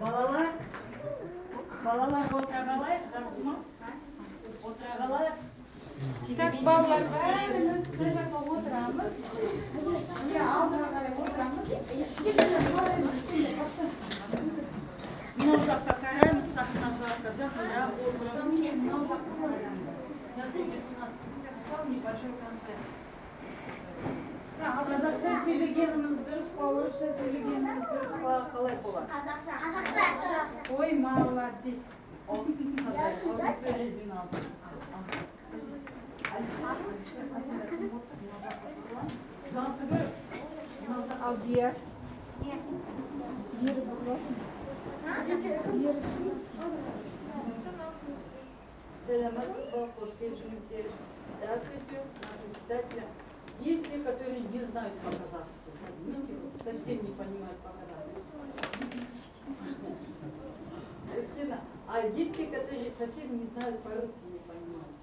балалар балалар отыра қалайық жақсы ма отыра қалайық Так, балалар бәріміз бір жаққа отырамыз. Иә, алдыға қарай отырамыз. Басқа. мынау жаққа қараймыз сахна жаққа. Жақынырақ отырып қазақша сөйлегеніміз дұрыс орысша сөйлегеніміз дұрыс па қалай болады Ой, молодец. Ол қандай? Ол оригинал. Жансүгір, мынау жаққа Алдияр. Бері бұрыласың. Бері. Саламатсыз ба, қош келдіңіздер. Здравствуйте, наши читатели. Есть те, которые не знают по-казахски. Совсем не понимают по-казахски. А есть те, которые совсем не знают по-русски, не понимают.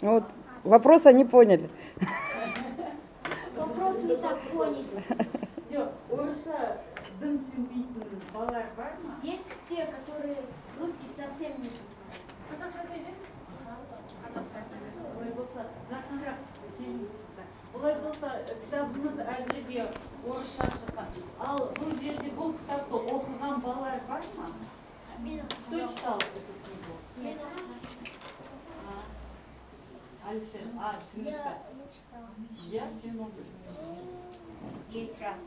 Вот вопрос они поняли. Вопрос не так поняли. Есть те, которые русский совсем не знают. Балалар бар ма? Кто читал эту книгу? А, Алишер, а, түсінікті. Я оқыдың. Есть раз.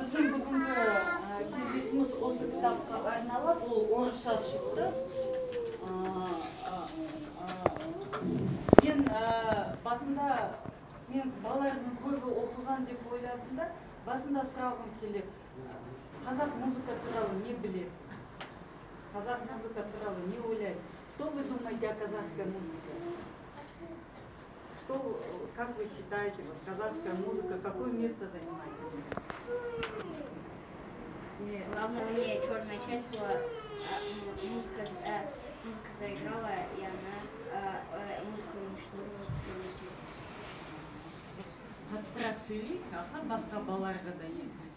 Біздің бүгінгі ә, кездесуіміз осы кітапқа арналып ол орысша шықты Ә, ә, ә, мен ә, басында мен балалардың көбі оқыған деп ойладым да басында сұрағым келеді қазақ музыка туралы не білесіз қазақ музыка туралы не ойлайсыз что вы думаете о казахской музыке что, э, как вы считаете, вот казахская музыка, какое место занимает? Не, Главное, мне черная часть была, а, м- музыка, э, музыка заиграла, и она, э, э, музыка уничтожила черную часть. қаттырақ сөйлейік аха басқа балаларға да естілсін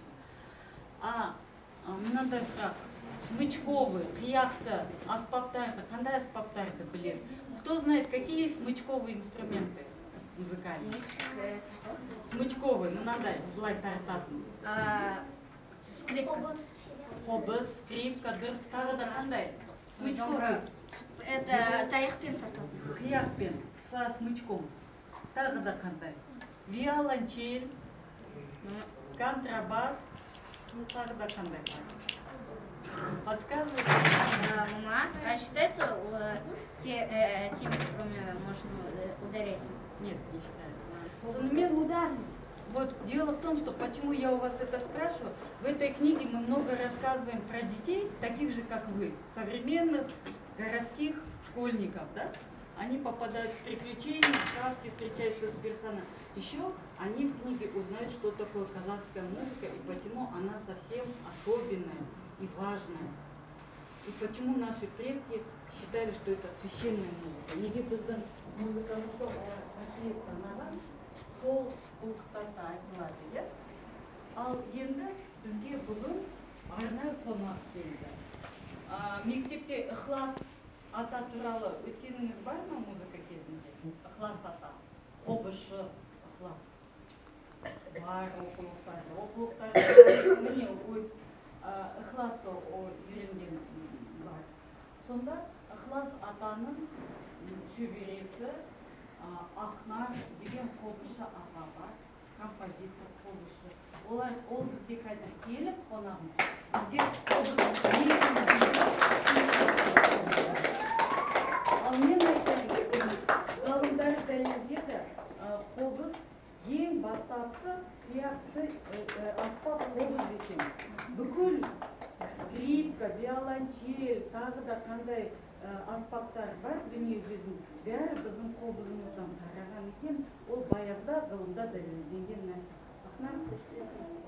а а, мынандай сұрақ. Смычковый қияқты аспаптарды қандай аспаптарды білесіз? Кто знает какие есть смычковые инструменты музыкальные? Смычковый мынандай былай тартатын А, скрипка. қобыз скрипка дұрыс тағы да қандай? Смычковый. Это таяқпен тартады. қияқпен со смычком. Тағы да қандай? Виолончель контрабас да қандай подсказывайте. А, Мама, а считается э, те, э, теми, которыми можно э, ударять? нет не считаю сонымен ударник. вот дело в том что почему я у вас это спрашиваю. В этой книге мы много рассказываем про детей таких же как вы современных городских школьников да они попадают в приключения, в сказки, встречаются с персонажем. Еще они в книге узнают, что такое казахская музыка и почему она совсем особенная и важная. И почему наши предки считали, что это священная музыка. Неге біздің музыкамызды қасиетті санаған сол бұл кітапта айтылады иә ал енді бізге бүгін арнайы қонақ келді а, мектепте ықылас ата туралы өткеніңіз бар ма музыка кезінде? Ықылас ата. Қобызшы ықылас. Бар оқулықтарда оқулықтарда міне ықыласты үйренген бар. Сонда ықылас атаның шөбересі ақнар деген қобызшы ата бар композитор қобызшы олар ол бізге қазір келіп қонағым бізге қобыз бастапқы қияқты э, аспап қобыз екен. Бүкіл скрипка виолончель тағы да қандай аспаптар бар дүние жүзінің бәрі біздің қобызымыздан тараған екен. Ол баяғыда ғылымда дәлелденген нәрсе.